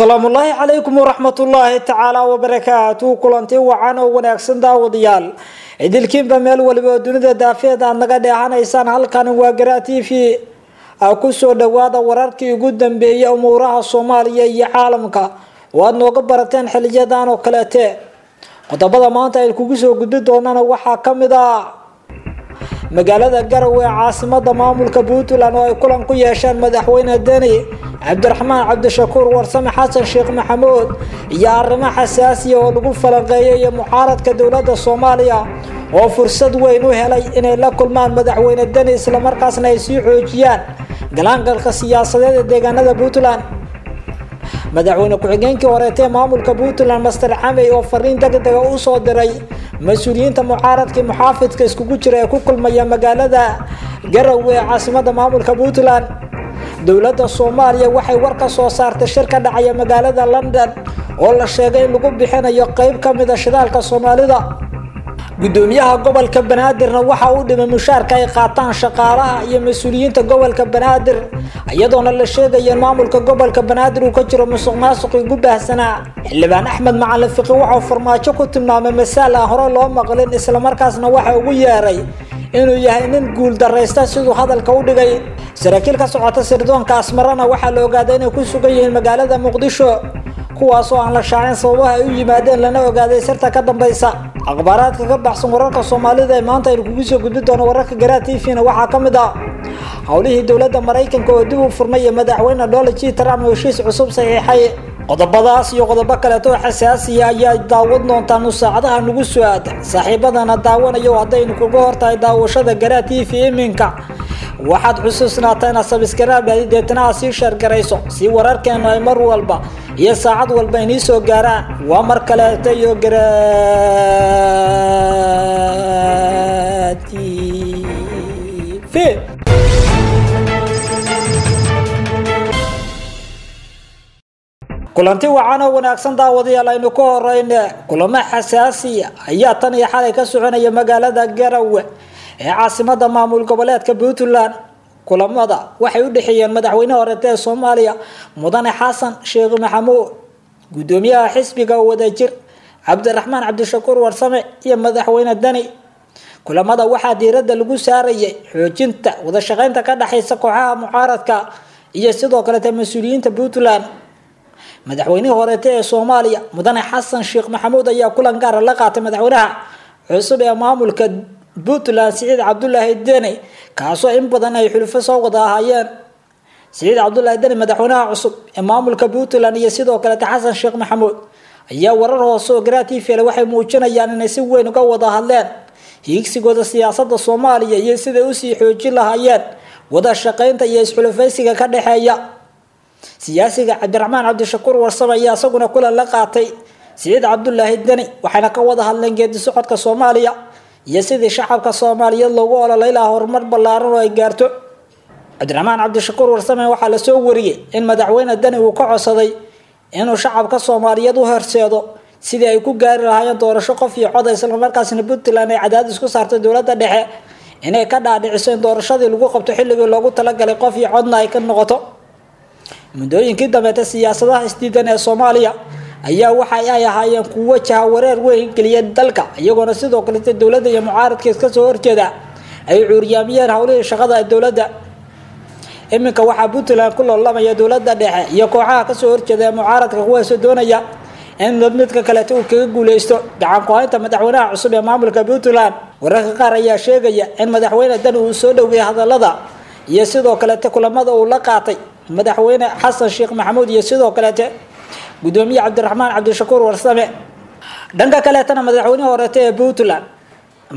salaamullaahi calaykum waraxmatullaahi tacaala wabarakaatu kulanti wacan oo wanaagsan daawadayaal idilkiinba meel waliba oo dunida daafeed aad naga dheehanaysaan halkani waa garaa t v. Kusoo dhawaada wararkii ugu dambeeyay umuuraha soomaaliya iyo caalamka. Oo aad nooga barateen xiliyadan oo kaleete. Qodobada maanta ay kugu soo gudbi doonana waxaa ka mid ah magaalada garowe ee caasimada maamulka puntland oo ay kulan ku yeesheen madaxweyne deni cabdiraxmaan cabdishakuur warsame xasan sheekh maxamuud iyo arrimo xasaasiya oo lagu falanqeeyay iyo mucaaradka dowladda soomaaliya oo fursad weyn u helay inay la kulmaan madaxweyne deni islamarkaasna ay sii xoojiyaan galaangalka siyaasadeed ee deegaanada puntland madaxweyne ku-xigeenkii horeetee maamulka puntland master camey oo fariin degdega u soo diray mas'uuliyiinta mucaaradkii muxaafidka iskugu jira ee ku kulmaya magaalada garowe ee caasimada maamulka puntland. Dowladda soomaaliya waxay war ka soo saartay shir ka dhacaya magaalada london oo la sheegay in lagu bixinayo qeyb ka mida shidaalka soomaalida gudoomiyaha gobolka banaadirna waxa uu dhimay mushaarka ay qaataan shaqaalaha iyo mas'uuliyiinta gobolka banaadir. Iyadoona la sheegaya in maamulka gobolka banaadir uu ka jiro musuq maasuqii ugu baahsanaa xildhibaan axmed macalin fiqi farmaajo ku tilmaamay masaal aan hore loo maqlin islamarkaasna waxa ugu yeeray inuu yahay nin guul daraysta siduu hadalka u dhigay. Saraakiil ka socota sirdoonka asmarana waxaa la ogaaday inay ku sugan yihiin magaalada muqdisho kuwaasoo aan la shaacin sababaha ay u yimaadeen lana ogaaday sirta ka dambaysa akhbaaraadka ka baxsan wararka soomaalida ee maanta aynu kugu soo gudbi doono wararka garaa t v-na. Waxaa ka mid ah howlihii dowladda maraykanka oo dib u furmay iyo madaxweyne donald j trump heshiis cusub saxiixay. Qodobadaas iyo qodobo kaleeto oo xasaasiya ayaa daawad doontaan saacadaha nagu soo aadan saaxiibadana daawanayo haddaynu kuga hortahay daawashada garaa t v iminka. Waxaad xusuusnaataa inaad sabiskaraabi deetana aad sii sheergarayso si wararkeenu ay mar walba iyo saacad walba inii soo gaaraan waa mar kaleeto iyo v kulanti wacan oo wanaagsan daawadayaal aynu ka horeyne kulamo xasaasiya ayaa tan iyo xalay ka soconaya magaalada garowe ee caasimada maamul goboleedka puntland kulamada. Waxay u dhexeeyeen madaxweyne horeete ee soomaaliya mudane xasan sheekh maxamuud gudoomiyaha xisbiga wadajir cabdiraxmaan cabdishakuur warsame iyo madaxweyne deni kulamada waxaa diirada lagu saarayay xoojinta wadashaqeynta ka dhexeysa kooxaha mucaaradka iyo sidoo kaleete mas'uuliyiinta puntland. Madaxweynihii horeete ee soomaaliya mudane xasan sheekh maxamuud ayaa kulan gaara la qaatay madaxweynaha cusub ee maamulka puntland siciid cabdulaahi deni kaasoo in badan ay xulufo soo wada ahaayeen. Siciid cabdulaahi deni madaxweynaha cusub ee maamulka puntland iyo sidoo kaleete xasan sheekh maxamuud ayaa warar hoose oo garaa t v waxay muujinayaan inay si weyn uga wada hadleen hiigsigooda siyaasada soomaaliya iyo siday u sii xoojin lahaayeen wada shaqeynta iyo isxulufaysiga ka dhexeeya. Siyaasiga cabdiraxmaan cabdishakuur warsame ayaa isaguna kulan la qaatay siciid cabdulaahi deni waxayna ka wada hadleen geedi socodka soomaaliya iyo sidii shacabka soomaaliyeed loogu ololay lahaa horumar ballaaran oo ay gaarto. Cabdiraxmaan cabdishakuur warsame waxaa la soo wariyey in madaxweyne deni uu ka codsaday inuu shacabka soomaaliyeed u horseedo sidii ay ku gaari lahaayeen doorasho qof iyo coda islamarkaasna puntland ay cadaadis ku saartay dowladda dhexe inay ka dhaadhiciso in doorashadii lagu qabto xilligii loogu talagalay qof iyo codna ay ka noqoto. Muddooyinkii dambeete siyaasadaha isdiidan ee soomaaliya ayaa waxa ay ahaayeen kuwo jaha wareer weyn geliya dalka iyagoona sidoo kalete dowladda iyo mucaaradka iska soo horjeeda. Ay cuuryaamiyeen howlihii shaqada dowladda. Iminka waxaa puntland ku loolamaya dowladda dhexe iyo kooxaha ka soo horjeeda ee mucaaradka kuwaasoo doonaya in mid midka kaleete uu kaga guuleysto gacan ku-haynta madaxweynaha cusub ee maamulka puntland wararka qaar ayaa sheegaya in madaxweyne dani uu soo dhoweeyay hadalada iyo sidoo kalete kulamada uu la qaatay. Madaxweyne xasan sheekh maxamuud iyo sidoo kaleete gudoomiye cabdiraxmaan cabdishakuur warsame. Dhanka kaleetana madaxweynihi horeete ee puntland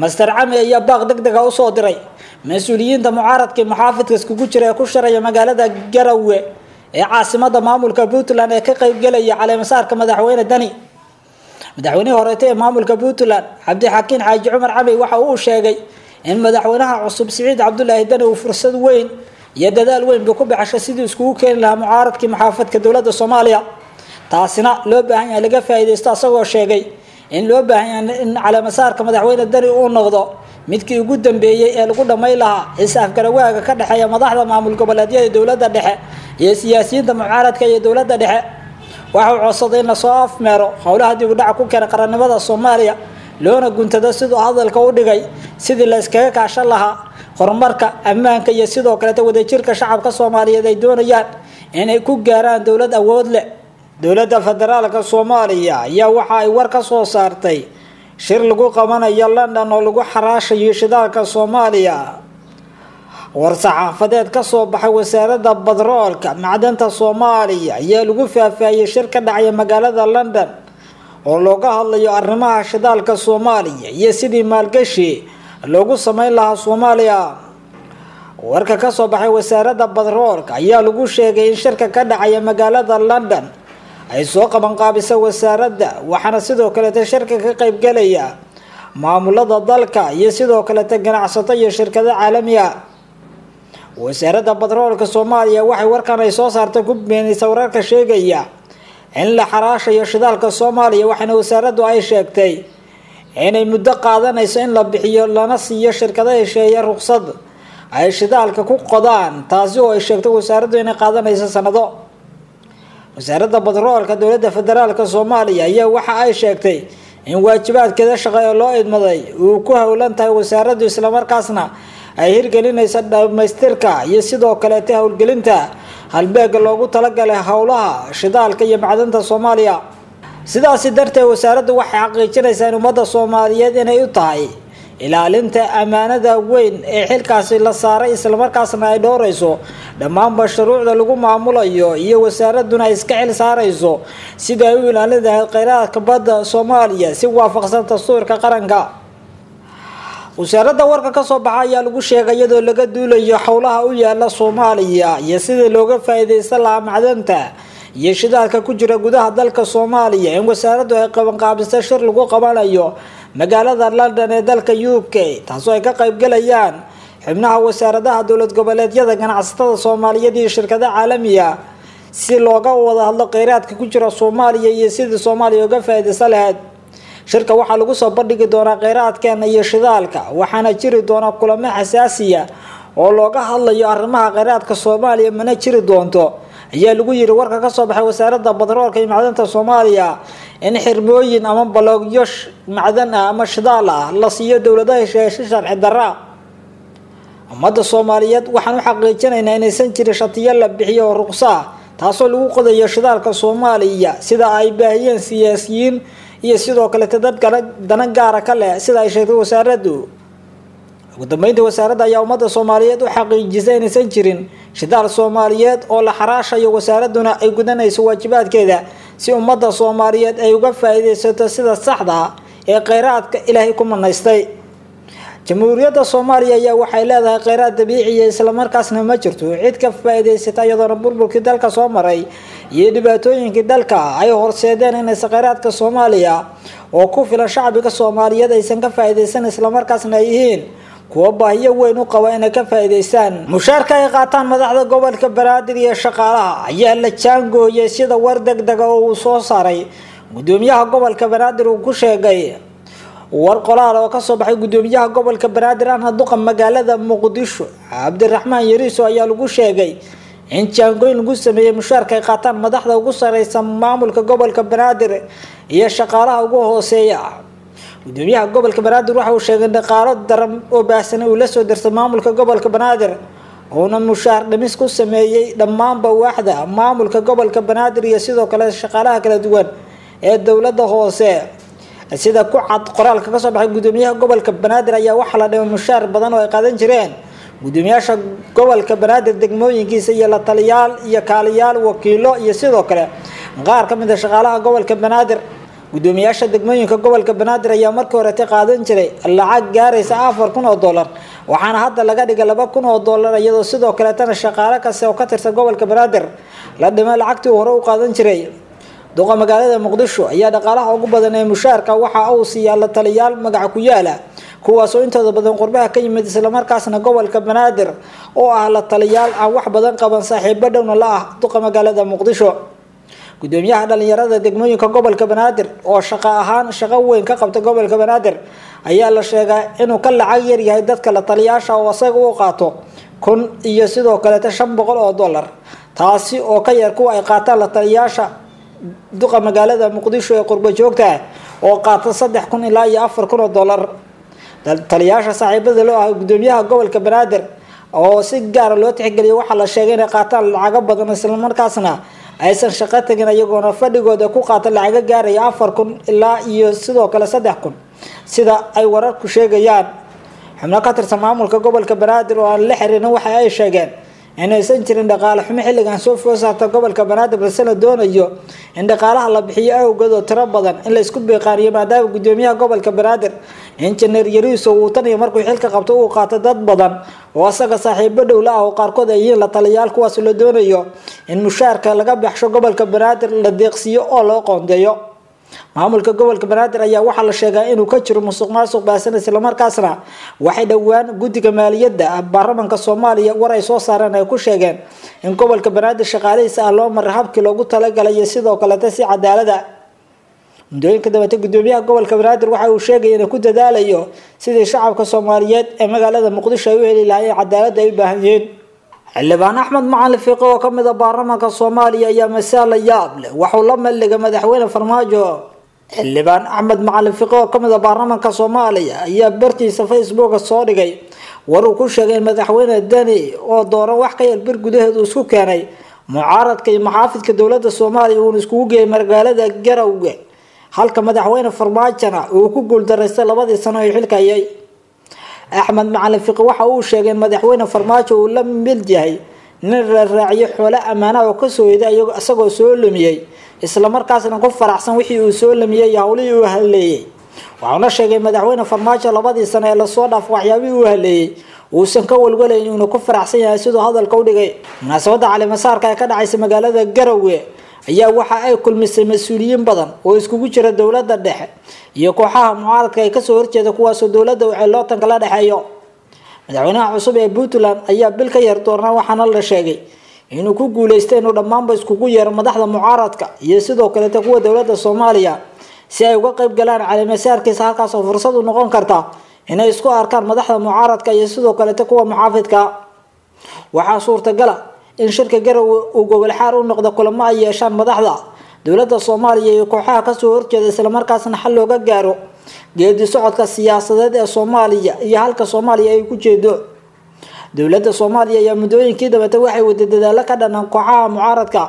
master cami ayaa baaq deg dega u soo diray. Mas'uuliyiinta mucaaradkii muxaafidka iskugu jira ee ku sharaya magaalada garowe ee caasimada maamulka puntland ee ka qeybgelaya caleemasaarka madaxweyne deni madaxweynihii horeete ee maamulka puntland cabdixakiin xaaji cumar cami waxa uu sheegay in madaxweynaha cusub siciid cabdulaahi deni uu fursad weyn iyo dadaal weyn buu ku baxashay sidii iskugu keeni lahaa mucaaradkii muxaafadka dowladda soomaaliya taasina loo baahan yahay laga faa'iidaysto asagoo sheegay in loo baahan yahay in caleemasaarka madaxweyne deni uu noqdo midkii ugu dambeeyey ee lagu dhammayn lahaa is-afgarawaaga ka dhexeeya madaxda maamul goboleedyada dowladda dhexe iyo siyaasiyiinta mucaaradka iyo dowladda dhexe. Waxa uu codsaday in la soo afmeero howlaha dib u dhaca ku keena qarannimada soomaaliya loona guntado siduu hadalka u dhigay sidii la iskaga kaashan lahaa horumarka ammaanka iyo sidoo kaleeta wadajirka shacabka soomaaliyeed ay doonayaan inay ku gaaraan dowlad awood leh dowladda federaalka soomaaliya ayaa waxa ay war ka soo saartay shir lagu qabanayo london oo lagu xaraashayo shidaalka soomaaliya. War-saxaafadeed ka soo baxay wasaaradda badroolka macdanta soomaaliya ayaa lagu faahfaahiyey shir ka dhacaya magaalada london oo looga hadlayo arrimaha shidaalka soomaaliya iyo sidii maalgashi loogu sameyn lahaa soomaaliya. Warka ka soo baxay wasaaradda badroolka ayaa lagu sheegay in shirka ka dhacaya magaalada london ay soo qabanqaabisa wasaaradda waxaana sidoo kaleeta shirka ka qeybgelaya maamulada dalka iyo sidoo kaleeta ganacsato iyo shirkado caalami ah wasaaradda badroolka soomaaliya waxay warkan ay soo saartay ku beenaysa wararka sheegaya in la xaraashayo shidaalka soomaaliya waxaana wasaaraddu ay sheegtay inay muddo qaadanayso in la bixiyo lana siiyo shirkado hesheeya ruqsad ay shidaalka ku qodaan taasi oo ay sheegtay wasaaraddu inay qaadanayso sanado wasaaradda badroolka dowladda federaalka soomaaliya ayaa waxa ay sheegtay in waajibaadkeeda shaqo ee loo idmaday uu ku howlan tahay wasaaraddu islamarkaasna ay hirgelinaysa dhamaystirka iyo sidoo kaleeta howlgelinta halbeega loogu talagalay howlaha shidaalka iyo macdanta soomaaliya. Sidaasi darteed wasaaraddu waxay xaqiijinaysaa in ummadda soomaaliyeed inay u tahay ilaalinta ammaanada weyn ee xilkaasi la saaray islamarkaasna ay dhowrayso dhammaanba shuruucda lagu maamulayo iyo wasaaraduna ay iska xil saarayso sidai ay u ilaalin lahayd kheyraadka badda soomaaliya si waafaqsan dastuurka qaranka. Wasaaradda warka ka soo baxa ayaa lagu sheegay iyadoo laga duulayo howlaha u yaalla soomaaliya iyo sidii looga faa-iideysan lahaa macdanta iyo shidaalka ku jira gudaha dalka soomaaliya in wasaaraddu ay qabanqaabisay shir lagu qabanayo magaalada london ee dalka u k taasoo ay ka qeybgalayaan xubnaha wasaaradaha dowlad goboleedyada ganacsatada soomaaliyeed iyo shirkada caalamiga si looga wada hadlo kheyraadka ku jira soomaaliya iyo sidii soomaaliya uga faa-iideysan lahayd shirka waxaa lagu soo bandhigi doonaa kheyraadkeena iyo shidaalka waxaana jiri doona kulamo xasaasiya oo looga hadlayo arrimaha kheyraadka soomaaliya mana jiri doonto ayaa lagu yiri warka ka soo baxay wasaaradda badroolka iyo macdanta soomaaliya in xirmooyin ama baloogyo macdan ah ama shidaal ah la siiyo dowladaha hesheeshi sharci darra ummadda soomaaliyeed waxaan u xaqiijinaynaa inaysan jirin shatiyo la bixiyo oo ruqso ah taasoo lagu qodayo shidaalka soomaaliya sida ay baahiyeen siyaasiyiin iyo sidoo kalete dad dana gaara ka leh sida ay sheegtay wasaaraddu ugu dambeynta wasaaradda ayaa ummadda soomaaliyeed u xaqiijisay inaysan jirin shidaal soomaaliyeed oo la xaraashayo wasaaraduna ay gudanayso waajibaadkeeda si ummadda soomaaliyeed ay uga faa-iideysato sida saxda ah ee kheyraadka ilaahay ku manaystay. Jamhuuriyadda soomaaliya ayaa waxay leedahay kheyraad dabiiciya islamarkaasna ma jirto cid ka faa-iideysata iyadoona burburkii dalka soo maray iyo dhibaatooyinkii dalka ay horseedeen inaysa kheyraadka soomaaliya oo ku filan shacbiga soomaaliyeed aysan ka faa-iideysan islamarkaasna ay yihiin kuwo baahiyo weyn u qaba inay ka faa-iideystaan mushaarka ay qaataan madaxda gobolka banaadir iyo shaqaalaha ayaa la jaangooyay sida war deg dega oo uu soo saaray. Gudoomiyaha gobolka banaadir uu ku sheegay war qolaal oo ka soo baxay gudoomiyaha gobolka banaadir ahna duqa magaalada muqdisho. Cabdiraxmaan yariiso ayaa lagu sheegay in jaangooyn lagu sameeyey mushaarka ay qaataan madaxda ugu sareysa maamulka gobolka banaadir iyo shaqaalaha ugu hooseeya gudoomiyaha gobolka banaadir waxa uu sheegay dhaqaalo daran oo baahsan uu la soo dirsay maamulka gobolka banaadir. Uuna mushaar dhimis ku sameeyey dhammaanba waaxda maamulka gobolka banaadir iyo sidoo kale shaqaalaha kala duwan ee dowladda hoose. Sida ku cad qoraalka ka soo baxay gudoomiyaha gobolka banaadir ayaa waxaa la dhimay mushaar badan oo ay qaadan jireen. Gudoomiyaasha gobolka banaadir degmooyinkiisa iyo la taliyaal iyo kaaliyaal wakiilo iyo sidoo kale. Qaar ka mid a shaqaalaha gobolka banaadir gudoomiyaasha degmooyinka gobolka banaadir ayaa markii horete qaadan jiray lacag gaaraysa afar kun oo dollar waxaana hadda laga dhigay laba kun oo dollar iyadoo sidoo kaleetana shaqaale kasta oo ka tirsan gobolka banaadir la dhimay lacagtii hore u qaadan jiray. Duqa magaalada muqdisho ayaa dhaqaalaha ugu badan ee mushaarka waxa uu siiyaa la taliyaal magaca ku yaalla kuwaasoo intooda badan qurbaha ka yimid islamarkaasna gobolka banaadir oo ah la taliyaal aan wax badan qaban saaxiibo dhowna la ah duqa magaalada muqdisho gudoomiyaha dhalinyarada degmooyinka gobolka banaadir oo shaqo ahaan shaqo weyn ka qabta gobolka banaadir ayaa la sheegaa inuu ka lacag yar yahay dadka la taliyaasha oo isaga u qaato kun iyo sidoo kaleeta shan boqol oo dollar taasi oo ka yar kuwa ay qaataan la taliyaasha duqa magaalada muqdisho ee qurbo joogta oo qaata saddex kun ilaa iyo afar kun oo dollar. Taliyaasha saaxiibada loo ah gudoomiyaha gobolka banaadir oo si gaara loo tixgeliya waxaa la sheegay inay qaataan lacago badan islamarkaasna aysan shaqo tagin iyagoona fadhigooda ku qaata lacago gaaraya afar kun ilaa iyo sidoo kale saddex kun. Sida ay wararku sheegayaan xubno ka tirsan maamulka gobolka banaadir oo aan la xiriirin waxa ay sheegeen inaysan jirin dhaqaale xumo xilligan soo food saarta gobolka banaadir balse la doonayo in dhaqaalaha la bixiyo awgeed oo tiro badan in laysku beeqaaniyo maadaama gudoomiyaha gobolka banaadir. Injineer yariiso uu tan iyo markuu xilka qabto uu qaato dad badan oo asaga saaxiibo dhowla ah oo qaarkood ay yihiin la taliyaal kuwaas la doonayo in mushaarka laga baxsho gobolka banaadir la deeqsiiyo oo loo qoondeeyo maamulka gobolka banaadir ayaa waxaa la sheegaa inuu ka jiro musuq maasuq baasan islamarkaasna waxay dhowaan guddiga maaliyadda baarlamanka soomaaliya war ay soo saareen ay ku sheegeen in gobolka banaadir shaqaalihiisa ah loo maray habkii loogu talagalay iyo sidoo kalete si cadaalada. Muddooyinka dabate gudoomiyaha gobolka banaadir waxa uu sheegaya inuu ku dadaalayo sidii shacabka soomaaliyeed ee magaalada muqdisho ay u heli lahaayeen cadaalada ay u baahan yihiin xildhibaan axmed macalin fiiqo oo ka mid a baarlamanka soomaaliya ayaa masaal la yaab leh waxuu la meldhigay madaxweyne farmaajo. Xildhibaan axmed macalin fiiqo oo ka mid a baarlamanka soomaaliya ayaa bartiisa facebooka soo dhigay. War uu ku sheegay in madaxweyne deni oo dooran wax ka yar bir gudaheed uu isku keenay. Mucaaradka iyo maxaafidka dowladda soomaaliya uuna iskugu geeyay magaalada garowe halka madaxweyne farmaajona uu ku guuldaraystay labadii sano ee xilka hayay axmed macalin fiqi waxa uu sheegay madaxweyne farmaajo uu la mid yahay nin raaraaciyo xoole ammaanaha oo ka soo yeeday isagoo soo lumiyey islamarkaasna ku faraxsan wixii uu soo lumiyey iyo howlihii uu haleeyey waxauna sheegay madaxweyne farmaajo labadii sano ee la soo dhaaf waxyaabihii uu haleeyey uusan ka walwalayn inuu ku faraxsan yahay siduu hadalka u dhigay. Munaasabada calimasaarka ee ka dhacaysa magaalada garowe ayaa waxa ay kulmisay mas'uuliyiin badan oo iskugu jira dowladda dhexe iyo kooxaha mucaaradka ay ka soo horjeeda kuwaasoo dowladda waxeelootanka la dhexeeyo. Madaxweynaha cusub ee puntland ayaa bil ka yar doornaa waxaana la sheegay inuu ku guuleystay inuu dhammaanba iskugu yeero madaxda mucaaradka iyo sidoo kalete kuwa dowladda soomaaliya si ay uga qeyb galaan calimasaarkiisa halkaasoo fursad u noqon karta inay isku arkaan madaxda mucaaradka iyo sidoo kalete kuwa muxaafidka. Waxaa suurtagala in shirka garowe uu gobolxaar u noqdo kulamo ay yeeshaan madaxda dowladda soomaaliya iyo kooxaha ka soo horjeeda islamarkaasna xal looga gaaro. Geedi socodka siyaasadeed ee soomaaliya iyo halka soomaaliya ay ku jeedo. Dowlada soomaaliya ayaa muddooyinkii dabate waxay wada dadaalo ka dhanan kooxaha mucaaradka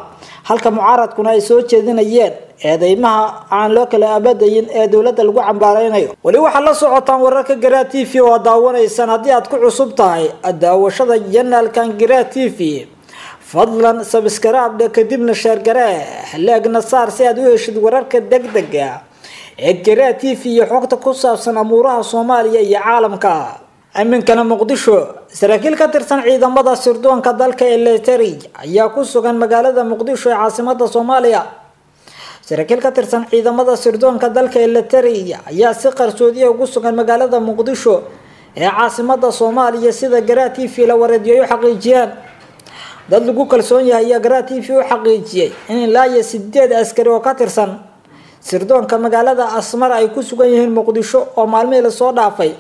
halka mucaaradkuna ay soo jeedinayeen eedeymaha aan loo kala abadayin ee dowladda lagu cambaareynayo weli waxaad la socotaan wararka garaa t v oo daawanaysaan haddii aad ku cusub tahay daawashada janaalkan garaa t v fadlan sabskaraabdhe kadibna sheergaree leegna saar si aad u heshid wararka degdega ee garaa t v iyo xogta ku saabsan amuuraha soomaaliya iyo caalamka. Iminkana muqdisho saraakiil ka tirsan ciidamada sirdoonka dalka ee leteri ayaa ku sugan magaalada muqdisho ee caasimada soomaaliya. Saraakiil ka tirsan ciidamada sirdoonka dalka ee leteri ayaa si qarsoodiya ugu sugan magaalada muqdisho ee caasimada soomaaliya sida garaa t v la wareediyo ay u xaqiijiyeen dad lagu kalsoon yahay ayaa garaa t v u xaqiijiyey in ilaa iyo sideed askari oo ka tirsan sirdoonka magaalada asmar ay ku sugan yihiin muqdisho oo maalmihii la soo dhaafay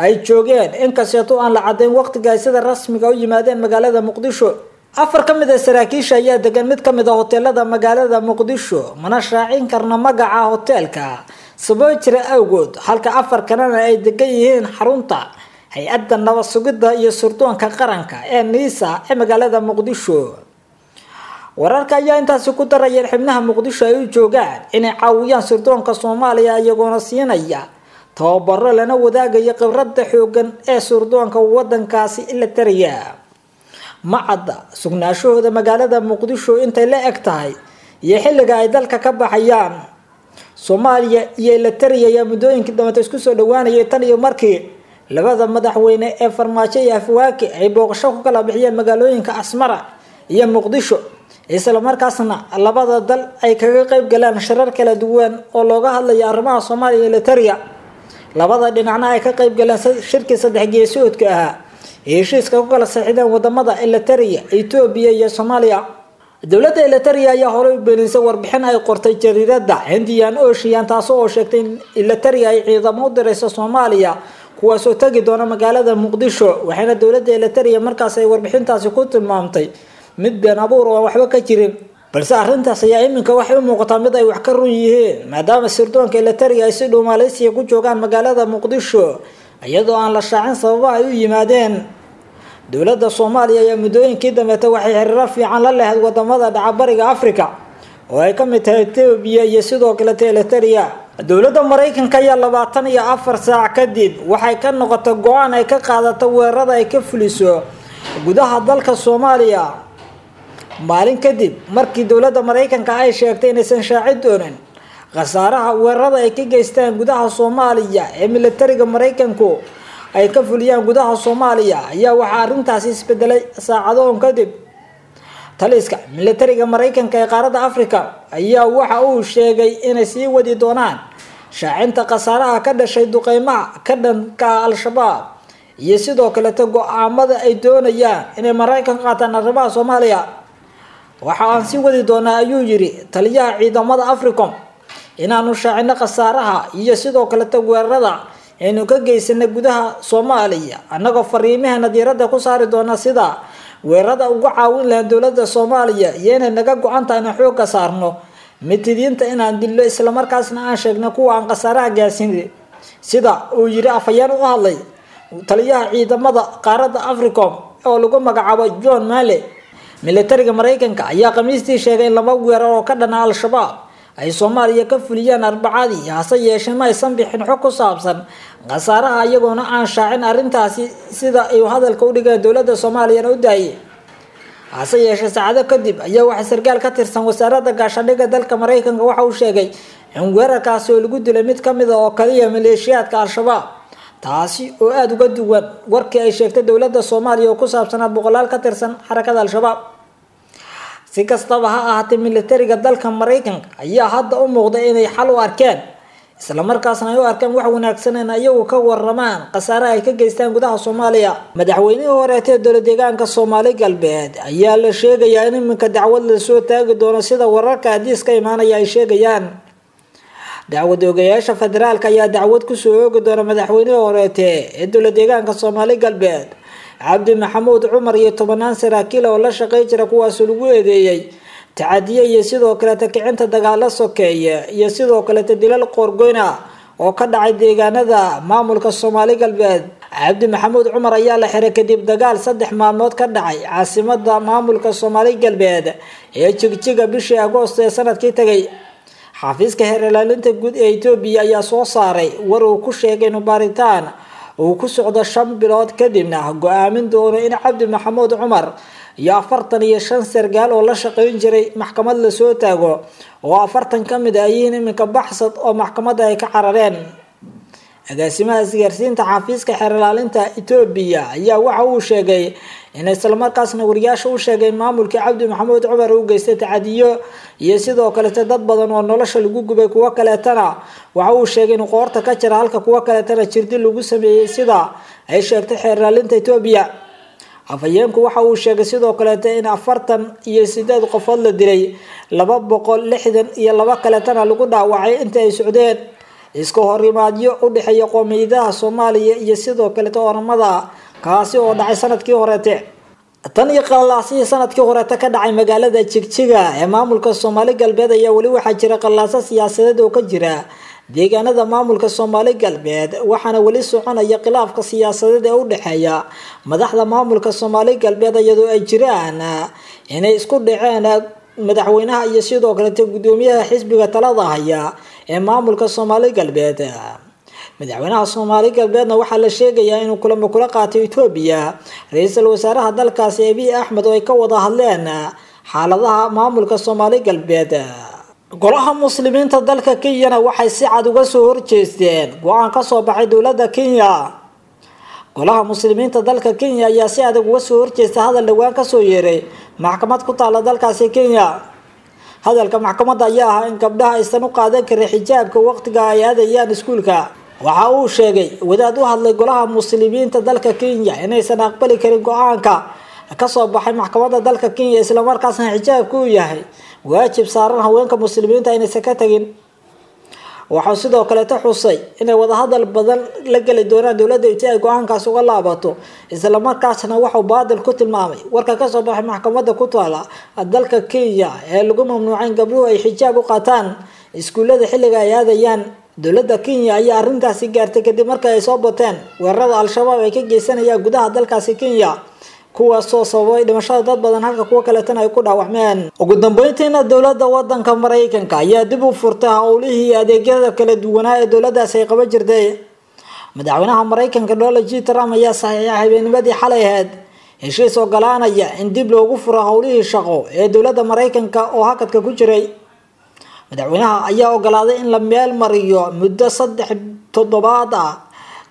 ay joogeen. Inkasteeto aan la cadayn waqtiga ay sida rasmiga u yimaadeen magaalada muqdisho. Afar ka mid a saraakiisha ayaa degan mid ka mid a hoteelada magaalada muqdisho mana shaacin karna magaca hoteelka. Sababo jira awgood halka afar kalena ay degan yihiin xarunta hay'adda nabad sugidda iyo sirdoonka qaranka ee niisa ee magaalada muqdisho. Wararka ayaa intaasi ku darayeen xibnaha muqdisho ay u joogaan inay caawiyaan sirdoonka soomaaliya iyagoona siinaya tababaro lana wadaagaya khibrada xoogan ee sirdoonka wadankaasi la tariya ma cadda sugnaashahooda magaalada muqdisho intay la eg tahay iyo xilliga ay dalka ka baxayaan. Soomaaliya iyo la tariya ayaa muddooyinkii dambeeta isku soo dhawaanayay tan iyo markii labada madaxweyne ee farmaajo iyo afwaaki ay booqasho ku kala bixiyeen magaalooyinka asmara iyo muqdisho isla markaasna labada dal ay kaga qeyb galaan shirar kala duwan oo looga hadlayo arrimaha soomaaliya iyo letariya labada dhinacna ay ka qeyb galeen shirkii saddex geesoodka ahaa heshiiska ku kala saxiideen waddamada elitaria etoobiya iyo soomaaliya. Dowladda elitaria ayaa horey u beenisay warbixin ay qortay jariirada hindian ocean taasoo oo sheegtay in elitaria ay ciidamo u dirayso soomaaliya kuwaasoo tagi doona magaalada muqdisho waxayna dowladda elitaria markaas ay warbixintaasi ku tilmaamtay mid been abuur oo waxba ka jirin balse arrintaas ayaa iminka waxay u muuqataa mid ay wax ka run yihiin. Maadaama sirdoonka eletariga ay si dhow maaleysiya ku joogaan magaalada muqdisho iyadoo aan la shaacin sababa ay u yimaadeen. Dowladda soomaaliya ayaa muddooyinkii dambeeta waxay xiriiro fiican la lahayd waddamada dhacabariga africa oo ay ka mid tahay etoobiya iyo sidoo kaleta eliteria dowladda maraykanka ayaa labaatan iyo afar saac kadib waxay ka noqotay go'aan ay ka qaadato weerarada ay ka fuliso gudaha dalka soomaaliya. Maalin kadib markii dowladda maraykanka ay sheegtay inaysan shaaci doonin khasaaraha weerarada ay ka geystaan gudaha soomaaliya ee militariga maraykanku ay ka fuliyaan gudaha soomaaliya ayaa waxaa arrintaasi isbedelay saacadoon kadib taliska militariga maraykanka ee qaaradda africa ayaa waxa uu sheegay inay sii wadi doonaan. Shaacinta khasaaraha ka dhashay duqeymaha ka dhanka al-shabaab iyo sidoo kaleta go'aamada ay doonayaan inay maraykan qaataan arrimaha soomaaliya. Waxa aan sii wadi doonaa ayuu yidhi taliyaha ciidamada africom inaanu shaacino khasaaraha iyo sidoo kaleta weerarada aynu ka geysana gudaha soomaaliya annagoo fariimahana diiradda ku saari doona sida weerarada uga caawin lahayn dowladda soomaaliya iyo inay naga go-an tahay inaan xoogga saarno. Mitidiinta inaan dillo islamarkaasna aan sheegno kuwa aan khasaaraha gaarsiin sida uu yidhi afhayeen u hadlay taliyaha ciidamada qaaradda africom oo lagu magacaabo john male militariga maraykanka ayaa khamiistii sheegay in laba weerar oo ka dhana al-shabaab ay soomaaliya ka fuliyeen arbacadii hase yeeshee ma aysan bixin xog ku saabsan. Khasaaraha iyagoona aan shaacin arrintaasi sida ay hadalka u dhigeen dowladda soomaaliyana u daayay hase yeeshee saacado kadib ayaa waxaa sarkaal ka tirsan wasaaradda gaashaandhigga dalka maraykanka waxa uu sheegay in weerarkaasi oo lagu dilay mid ka mid a oo kaliya maleeshiyaadka al-shabaab taasi oo aada uga duwan warkii ay sheegtay dowladda soomaaliya oo ku saabsanaa boqolaal ka tirsan xarakada al-shabaab si kastaba ha ahaatee militariga dalka maraykanka ayaa hadda u muuqday inay xal u arkeen. Islamarkaasna ay u arkeen wax wanaagsan in iyagu ka waramaan khasaaraha ay ka geystaan gudaha soomaaliya. Madaxweynihii horeetee dowla deegaanka soomaali galbeed ayaa la sheegayaa in iminka dacwad la soo taagi doono sida wararka hadiis ka imaanaya ay sheegayaan. Dacwad oogayaasha federaalka ayaa dacwad ku soo oogi doona madaxweynihii horeetee ee dowla deegaanka soomaali galbeed cabdi maxamuud cumar iyo tobanaan saraakiil oo la shaqey jira kuwaasoo lagu eedeeyey tacadiye iyo sidoo kaleta kicinta dagaalo sokeeye iyo sidoo kaleta dilal qoorgoyn ah oo ka dhacay deegaanada maamulka soomaali galbeed. Cabdi maxamuud cumar ayaa la xiray kadib dagaal saddex maalmood ka dhacay caasimada maamulka soomaali galbeed ee jigjiga bishii agoosto ee sannadkii tagay. Xafiiska heer ilaalinta guud ee etoobiya ayaa soo saaray war uu ku sheegay inu baaritaan uu ku socdo shan bilood kadibna go'aamin doono in cabdi maxamuud cumar iyo afartan iyo shan sargaal oo la shaqeyn jiray maxkamad la soo taago oo afartan ka mid a yihiin iminka baxsad oo maxkamadda ay ka carareen agaasimaha isgaarsiinta xafiiska xeer ilaalinta etoobiya ayaa waxa uu sheegay in islamarkaasna wariyaasha u sheegay maamulkii cabdi maxamuud cumar uu geystay tacadiyo iyo sidoo kaleta dad badan oo nolosha lagu gubay kuwo kaleetana. Waxa uu sheegay in qoorta ka jira halka kuwo kaleetana jirdi lagu sameeyey sida ay sheegtay xeer ilaalinta etoobiya afhayeenku waxa uu sheegay sidoo kaleeta in afartan iyo sideed qofood la dilay laba boqol lixdan iyo laba kaleetana lagu dhaawacay inta ay socdeen iska horimaadyo u dhexeeya qoomiyadaha soomaaliya iyo sidoo kaleta oramada kaasi oo dhacay sannadkii horeete tan iyo qallaasihii sannadkii horeete ka dhacay magaalada jigjiga ee maamulka soomaali galbeed ayaa weli waxaa jira qallaaso siyaasadeed oo ka jira deegaanada maamulka soomaali galbeed waxaana weli soconaya khilaafka siyaasadeed ee u dhexeeya madaxda maamulka soomaali galbeed iyadoo ay jiraan inay isku dhaceen madaxweynaha iyo sidoo kalete guddoomiyaha xisbiga talada haya ee maamulka soomaali galbeed madaxweynaha soomaali galbeedna waxaa la sheegayaa inuu kulamo kula qaatay etoobiya ra'iisul wasaaraha dalkaasi abiy axmed oo ay ka wada hadleen xaaladaha maamulka soomaali galbeed. Golaha muslimiinta dalka kenyana waxay si cad uga soo horjeesteen. Go'aan ka soo baxay dowladda kenya. Golaha muslimiinta dalka kenya ayaa si adag uga soo horjeesta hadal dhowaan ka soo yeeray. Maxkamad ku taala dalkaasi kenya hadalka maxkamadda ayaa ahaa in gabdhaha aysan u qaadan karin xijaabka waqtiga ay aadayaan iskuulka. Waxa uu sheegay wadaad u hadlay golaha muslimiinta dalka kenya inaysan aqbali karin go'aanka ka soo baxay maxkamadda dalka kenya islamarkaasna xijaabka uu yahay. Waajib saaran haweenka muslimiinta inaysan ka tagin waxau sidoo kaleeta xusay inay wadahadal badan la geli doonaan dowladda iti ay go'aankaas uga laabato islamarkaasna waxau baadil ku tilmaamay. Warka ka soo baxay maxkamadda ku taala dalka kenya ee lagu mamnuucay in gabdhuhu ay xijaab u qaataan iskuullada xilliga ay aadayaan. Dowladda kenya ayaa arrintaasi gaartay kadib markii ay soo bateen. Weerarada al-shabaab ay ka geysanayaan gudaha dalkaasi kenya kuwaasoo sababay dhimashada dad badan halka kuwo kaleetana ay ku dhaawacmeen. Ugu dambeyntiina dowladda wadanka maraykanka ayaa dib u furtay howlihii adeegyada kala duwanaa ee dowladaasi ay qaban jirtay. Madaxweynaha maraykanka donald j trump ayaa saxiixay habeenimadii xalay ahayd heshiis ogolaanaya in dib loogu furo howlihii shaqo ee dowladda maraykanka oo hakadka ku jiray. Madaxweynaha ayaa ogolaaday in la meel mariyo muddo saddex toddobaad ah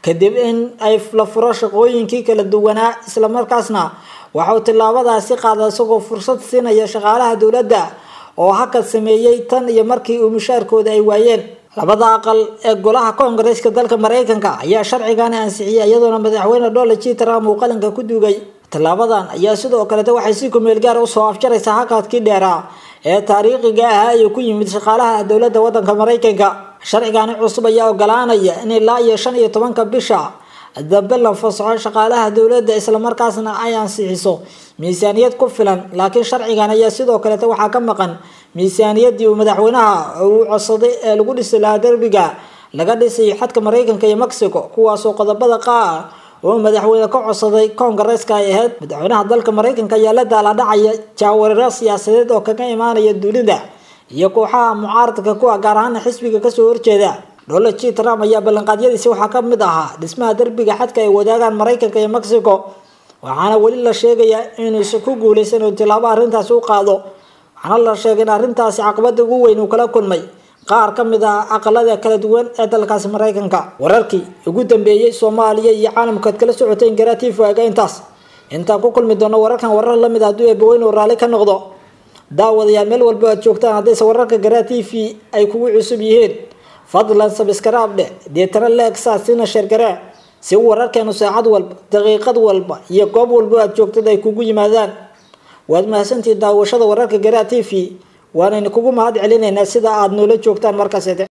kadib in ay la furo shaqooyinkii kala duwanaa islamarkaasna waxauu tillaabadaasi qaada isagoo fursad siinaya shaqaalaha dowladda oo hakad sameeyey tan iyo markii uu mushaarkooda ay waayeen. Labada aqal ee golaha koongareeska dalka maraykanka ayaa sharcigani ansixiyay iyadoona madaxweyne donald j trump uu qalinka ku duugay tillaabadan ayaa sidoo kalete waxay si kumeel gaar u soo afjaraysaa hakadkii dheeraa ee taariikhiga ahaa ayuu ku yimid shaqaalaha dowladda wadanka maraykanka sharcigani cusub ayaa ogolaanaya in ilaa iyo shan iyo tobanka bisha dambe la fasaxo shaqaalaha dowladda islamarkaasna ay ansixiso miisaaniyad ku filan. Laakiin sharcigan ayaa sidoo kaleeta waxaa ka maqan miisaaniyadii uu madaxweynaha uu codsaday ee lagu dhisi lahaa derbiga laga dhisayo xadka maraykanka iyo mexico kuwaasoo qodobada qaar oo madaxweyne ka codsaday koongareeska ay ahayd. Madaxweynaha dalka maraykanka ayaa la daaladhacaya jaawareero siyaasadeed oo kaga imaanaya dunida iyo kooxaha mucaaradka kuwa gaar ahaana xisbiga ka soo horjeeda donald j trump ayaa ballanqaadyadiisi waxaa ka mid ahaa dhismaha derbiga xadka ay wadaagaan maraykanka iyo mexico waxaana weli la sheegayaa inuusan ku guuleysan uu tilaabo arrintaasi u qaado. Waxaana la sheegay in arrintaasi caqabada ugu weyn uu kala kulmay qaar ka mid ah aqalada kala duwan ee dalkaasi maraykanka. Wararkii ugu dambeeyey soomaaliya iyo caalamkaad kala socoteen garaatiif waaga intaas. Intaan ku kulmi doono wararkan warar la mid hadduu eebaweyne oo raalli ka noqdo daawadayaal meel walba aad joogtaan haddayse wararka garaa t v ay kugu cusub yihiin. Fadlan sabskaraab deetana leegsaa sina sheergaree si wararkeenu saacad walba daqiiqad walba iyo goob walba aad joogtad ay kugu yimaadaan. Waad mahadsantihi daawashada wararka garaa t v waanayna kugu mahad celinaynaa sida aada noola joogtaan markaasete